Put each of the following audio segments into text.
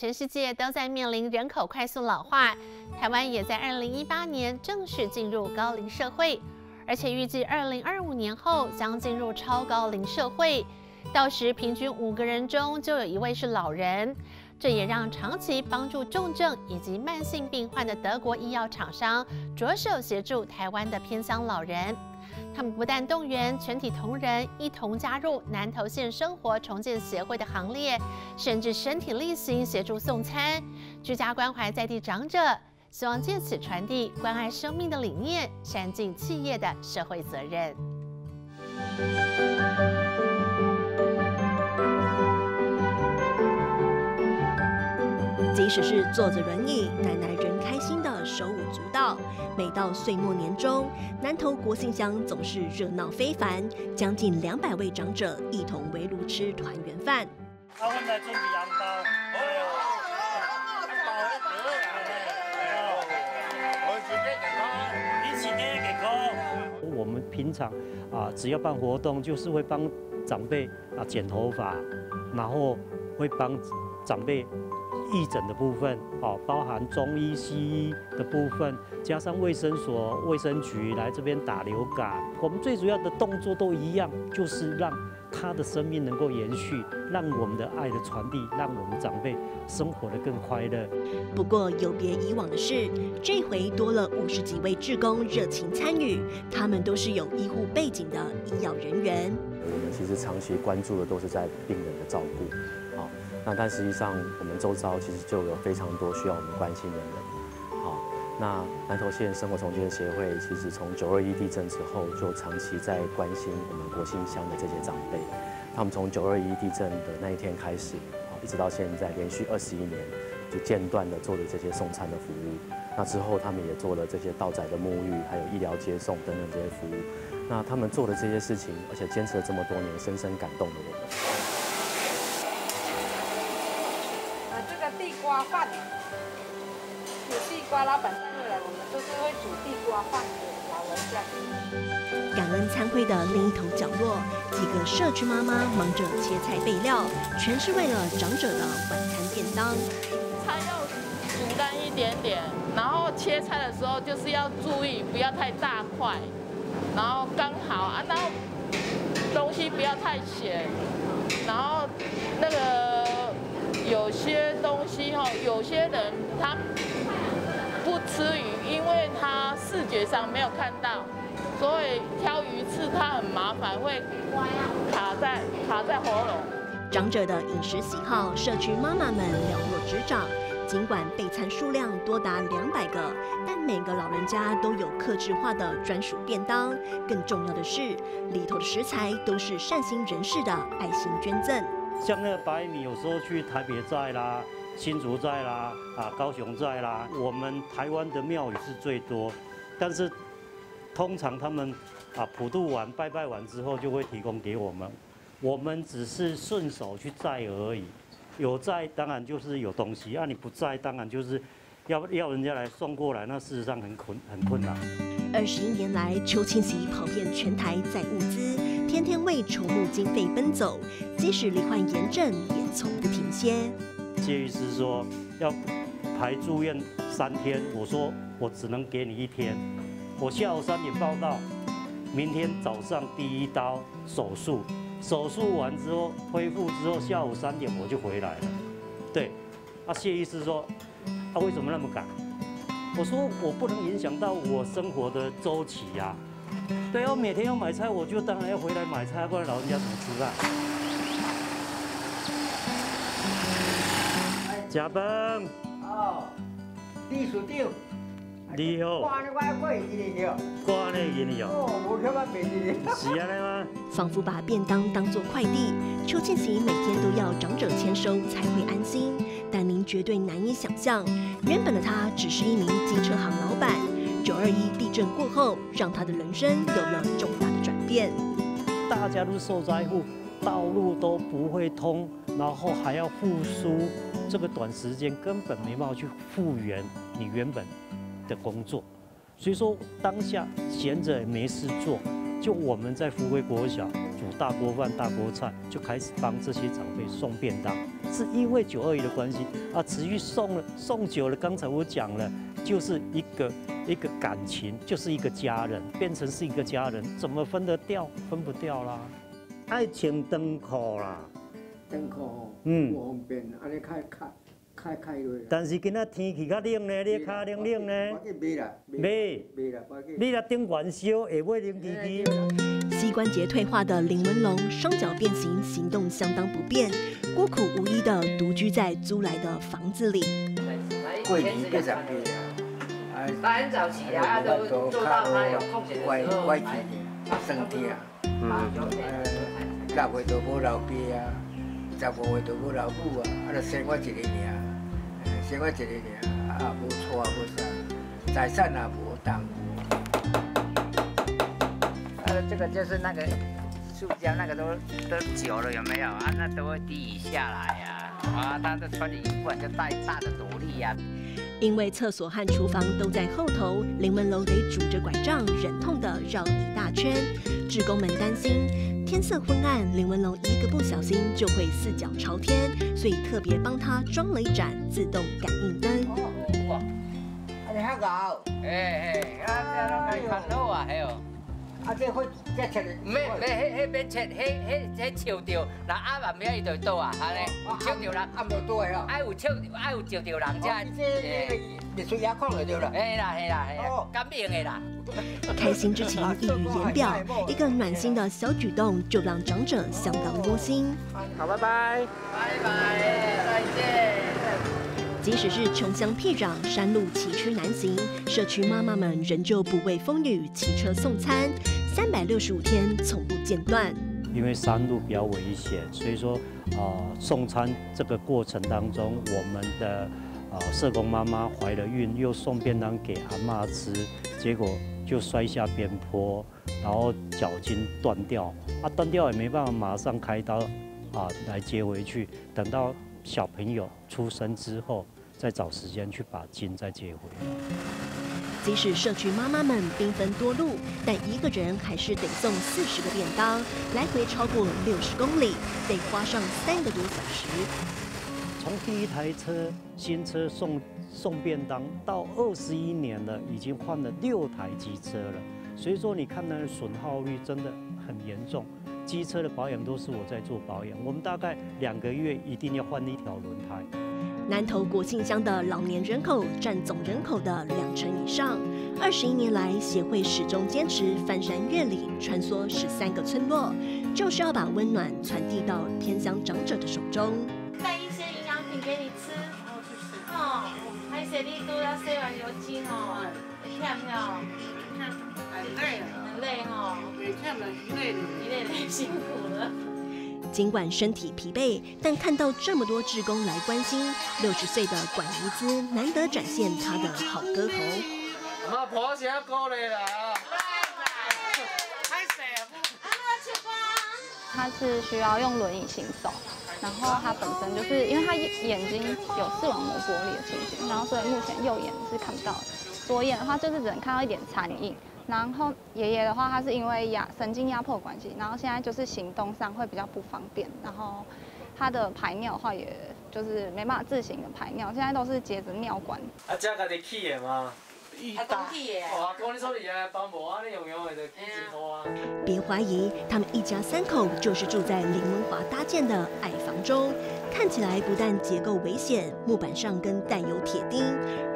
全世界都在面临人口快速老化，台湾也在二零一八年正式进入高龄社会，而且预计二零二五年后将进入超高龄社会，到时平均五个人中就有一位是老人。这也让长期帮助重症以及慢性病患的德国医药厂商着手协助台湾的偏乡老人。他们不但动员全体同仁一同加入南投县生活重建协会的行列，甚至身体力行协助送餐、居家关怀在地长者，希望借此传递关爱生命的理念，善尽企业的社会责任。即使是坐着轮椅，奶奶仍开心的手舞足蹈。每到岁末年终，南投国信乡总是热闹非凡，将近两百位长者一同围炉吃团圆饭。我们平常啊，只要办活动，就是会帮长辈啊剪头发，然后会帮长辈。义诊的部分，哦，包含中医、西医的部分，加上卫生所、卫生局来这边打流感。我们最主要的动作都一样，就是让他的生命能够延续，让我们的爱的传递，让我们长辈生活的更快乐。不过有别以往的是，这回多了五十几位志工热情参与，他们都是有医护背景的医药人员。我们其实长期关注的都是在病人的照顾。那但实际上，我们周遭其实就有非常多需要我们关心的人。好，那南投县生活重建协会其实从九二一地震之后，就长期在关心我们国信乡的这些长辈。他们从九二一地震的那一天开始，一直到现在连续二十一年，就间断的做了这些送餐的服务。那之后，他们也做了这些道宅的沐浴，还有医疗接送等等这些服务。那他们做的这些事情，而且坚持了这么多年，深深感动了我们。饭，煮地瓜，老板会来，我们都是会煮地瓜饭给老人家。感恩餐会的另一头角落，几个社区妈妈忙着切菜备料，全是为了长者的晚餐便当。菜要简单一点点，然后切菜的时候就是要注意不要太大块，然后刚好啊，然后东西不要太咸，然后那个。有些东西哈，有些人他不吃鱼，因为他视觉上没有看到，所以挑鱼刺他很麻烦，会卡在卡在喉咙。长者的饮食喜好，社区妈妈们了若指掌。尽管备餐数量多达两百个，但每个老人家都有克制化的专属便当。更重要的是，里头的食材都是善心人士的爱心捐赠。像那个白米，有时候去台北寨啦、新竹寨啦、啊高雄寨啦，我们台湾的庙宇是最多，但是通常他们啊普渡完、拜拜完之后，就会提供给我们，我们只是顺手去载而已。有载当然就是有东西，啊你不在当然就是要要人家来送过来，那事实上很困很困难。二十一年来，邱清喜跑遍全台载物资。天天为筹募经费奔走，即使罹患炎症也从不停歇。谢医师说要排住院三天，我说我只能给你一天。我下午三点报到，明天早上第一刀手术，手术完之后恢复之后，下午三点我就回来了。对，啊谢医师说，啊为什么那么赶？我说我不能影响到我生活的周期呀。对我每天要买菜，我就当然要回来买菜，不然老人家怎么吃饭？加班。哦，李书长。你好。挂的外汇给你了。挂的给你哦。我看嘛便宜的。是啊，的吗？仿佛把便当当做快递，邱庆喜每天都要长者签收才会安心。但您绝对难以想象，原本的他只是一名机车行老板。九二一地震过后，让他的人生有了重大的转变。大家都受灾户，道路都不会通，然后还要复苏，这个短时间根本没办法去复原你原本的工作。所以说，当下闲着也没事做，就我们在福威国小煮大锅饭、大锅菜，就开始帮这些长辈送便当。是因为九二一的关系啊，持续送了送久了。刚才我讲了，就是一个一个感情，就是一个家人，变成是一个家人，怎么分得掉？分不掉啦。爱情灯裤啦，灯裤嗯不方便，安尼开开开开落。但是今仔天气较冷呢，你卡冷冷呢我，去买啦，买买啦，我去。你若顶元宵会买冷叽叽。膝关节退化的林文龙，双脚变形，行动相当不便，孤苦无依的独居在租来的房子里。过年过十天啊，啊，他很早起来，他都做到他有空闲的歪时候歪起的，酸痛。呃，六岁都无老爸啊，十五岁都无老母啊，啊，就生我一个尔，呃生我一个尔，啊，无厝无啥，财产也无重。呃，这个就是那个塑胶那个都都久了有没有啊？那都会低下来呀、啊。他的穿的衣服就带大的斗笠呀、因为厕所和厨房都在后头，林文龙得拄着拐杖，忍痛的绕一大圈。职工们担心天色昏暗，林文龙一个不小心就会四脚朝天，所以特别帮他装了一盏自动感应灯。哦哇，啊，你遐熬，哎哎，啊，这拢可以看好啊，还有。啊，这会这切的。没没，迄迄免切，迄迄迄笑着，那暗晚暝伊就倒啊，安尼有笑着人，暗落倒的哦。爱有笑，爱有照着人才。这这热水牙孔就对了。嘿啦嘿啦嘿干命的啦。开心之情溢于言表，一个暖心的小举动就让长者相当窝心。好，拜拜。拜拜，再见。即使是穷乡僻壤、山路崎岖难行，社区妈妈们仍旧不畏风雨，骑车送餐，三百六十五天从不间断。因为山路比较危险，所以说啊、送餐这个过程当中，我们的啊、社工妈妈怀了孕，又送便当给阿嬷吃，结果就摔下边坡，然后脚筋断掉，啊断掉也没办法马上开刀啊来接回去，等到小朋友出生之后，再找时间去把金再接回来。即使社区妈妈们兵分多路，但一个人还是得送四十个便当，来回超过六十公里，得花上三个多小时。从第一台车新车送送便当到二十一年了，已经换了六台机车了，所以说你看那损耗率真的很严重。机车的保养都是我在做保养，我们大概两个月一定要换一条轮胎。南投国姓乡的老年人口占总人口的两成以上。二十一年来，协会始终坚持翻山越岭，穿梭十三个村落，就是要把温暖传递到偏乡长者的手中。带一些营养品给你吃，哦，还写你都要塞完油精哦，漂不漂？很累了，很累哦，每天了一累的。你累累辛苦了。尽管身体疲惫，但看到这么多志工来关心，六十岁的管怡姿难得展现她的好歌喉。我婆声鼓励啦啊！他是需要用轮椅行走，然后他本身就是因为他眼睛有视网膜剥离的情形，然后所以目前右眼是看不到的，左眼的话就是只能看到一点残影。然后爷爷的话，他是因为压神经压迫关系，然后现在就是行动上会比较不方便，然后他的排尿的话，也就是没办法自行的排尿，现在都是接着尿管。啊，这家己起的吗？别怀疑，他们一家三口就是住在林文华搭建的矮房中。看起来不但结构危险，木板上更带有铁钉，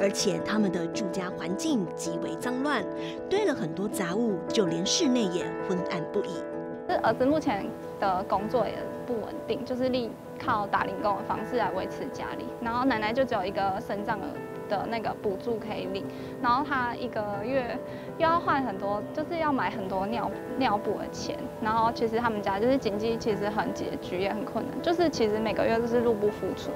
而且他们的住家环境极为脏乱，堆了很多杂物，就连室内也昏暗不已。这儿子目前的工作也不稳定，就是立靠打零工的方式来维持家里。然后奶奶就只有一个生长的的那个补助可以领，然后他一个月又要换很多，就是要买很多尿尿布的钱。然后其实他们家就是经济其实很拮据，也很困难，就是其实每个月都是入不敷出。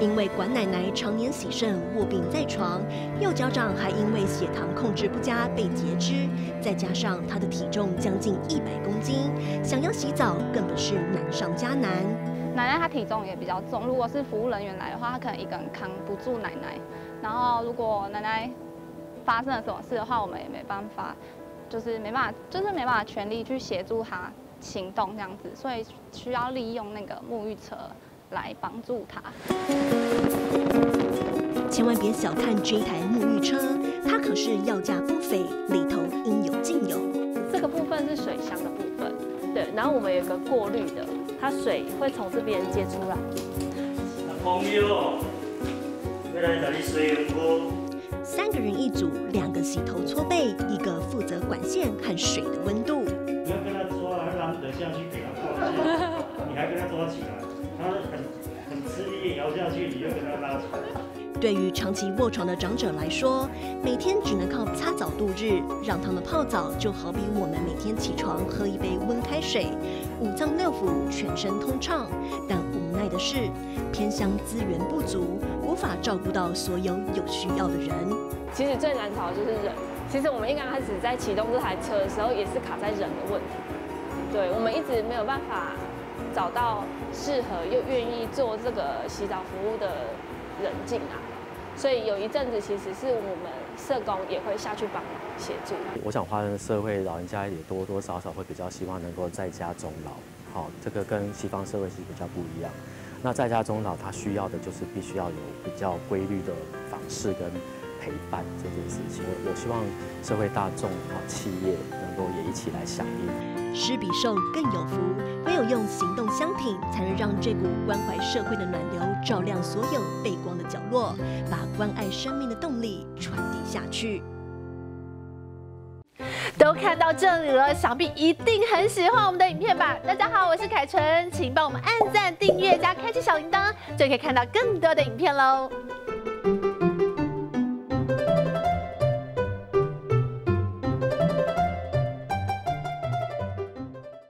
因为管奶奶常年洗肾卧病在床，右脚掌还因为血糖控制不佳被截肢，再加上她的体重将近一百公斤，想要洗澡根本是难上加难。奶奶她体重也比较重，如果是服务人员来的话，她可能一个人扛不住奶奶。然后如果奶奶发生了什么事的话，我们也没办法，就是没办法，就是没办法全力去协助她行动这样子，所以需要利用那个沐浴车来帮助她。千万别小看这一台沐浴车，它可是要价不菲，里头应有尽有。这个部分是水箱的部分，对，然后我们有一个过滤的，它水会从这边接出来。朋友，要来哪里水喝？三个人一组，两个洗头搓背，一个负责管线和水的温度。你要跟他抓，让得下去给他挂下，你还跟他抓起来，他很很吃力摇下去，你就跟他拉起来。对于长期卧床的长者来说，每天只能靠擦澡度日，让他们泡澡就好比我们每天起床喝一杯温开水，五脏六腑全身通畅。但无奈的是，偏乡资源不足，无法照顾到所有有需要的人。其实最难找的就是人。其实我们一刚开始在启动这台车的时候，也是卡在人的问题。对，我们一直没有办法找到适合又愿意做这个洗澡服务的人进来。所以有一阵子，其实是我们社工也会下去帮忙协助。我想，华人社会老人家也多多少少会比较希望能够在家终老，好，这个跟西方社会是比较不一样。那在家终老，他需要的就是必须要有比较规律的访视跟陪伴这件事情。我我希望社会大众啊，企业能够也一起来响应。施比受更有福，唯有用行动相挺，才能让这股关怀社会的暖流照亮所有背光的角落，把关爱生命的动力传递下去。都看到这里了，想必一定很喜欢我们的影片吧？大家好，我是凯纯，请帮我们按赞、订阅加开启小铃铛，就可以看到更多的影片喽。